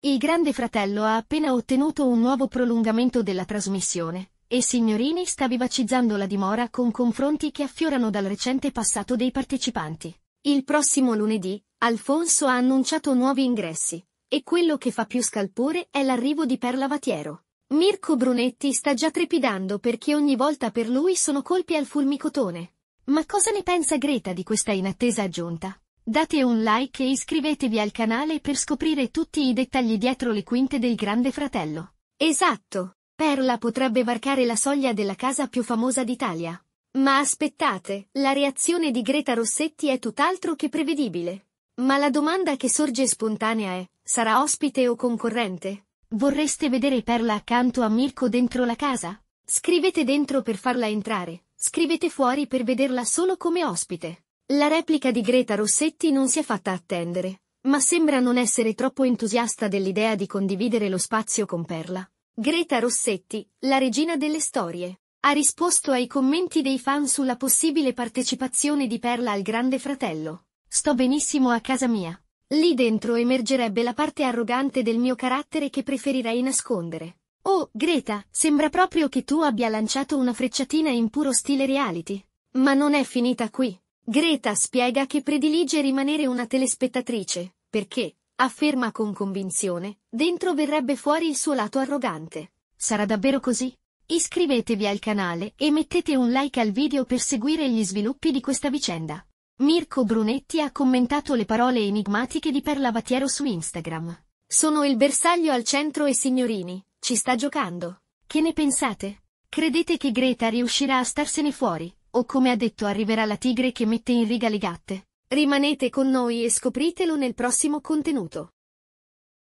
Il Grande Fratello ha appena ottenuto un nuovo prolungamento della trasmissione e Signorini sta vivacizzando la dimora con confronti che affiorano dal recente passato dei partecipanti. Il prossimo lunedì, Alfonso ha annunciato nuovi ingressi e quello che fa più scalpore è l'arrivo di Perla Vatiero. Mirko Brunetti sta già trepidando perché ogni volta per lui sono colpi al fulmicotone. Ma cosa ne pensa Greta di questa inattesa aggiunta? Date un like e iscrivetevi al canale per scoprire tutti i dettagli dietro le quinte del Grande Fratello. Esatto! Perla potrebbe varcare la soglia della casa più famosa d'Italia. Ma aspettate, la reazione di Greta Rossetti è tutt'altro che prevedibile. Ma la domanda che sorge spontanea è, sarà ospite o concorrente? Vorreste vedere Perla accanto a Mirko dentro la casa? Scrivete dentro per farla entrare, scrivete fuori per vederla solo come ospite. La replica di Greta Rossetti non si è fatta attendere, ma sembra non essere troppo entusiasta dell'idea di condividere lo spazio con Perla. Greta Rossetti, la regina delle storie, ha risposto ai commenti dei fan sulla possibile partecipazione di Perla al Grande Fratello. Sto benissimo a casa mia. Lì dentro emergerebbe la parte arrogante del mio carattere che preferirei nascondere. Oh, Greta, sembra proprio che tu abbia lanciato una frecciatina in puro stile reality. Ma non è finita qui. Greta spiega che predilige rimanere una telespettatrice, perché, afferma con convinzione, dentro verrebbe fuori il suo lato arrogante. Sarà davvero così? Iscrivetevi al canale e mettete un like al video per seguire gli sviluppi di questa vicenda. Mirko Brunetti ha commentato le parole enigmatiche di Perla Vatiero su Instagram. Sono il bersaglio al centro e signorini, ci sta giocando. Che ne pensate? Credete che Greta riuscirà a starsene fuori? O come ha detto arriverà la tigre che mette in riga le gatte. Rimanete con noi e scopritelo nel prossimo contenuto.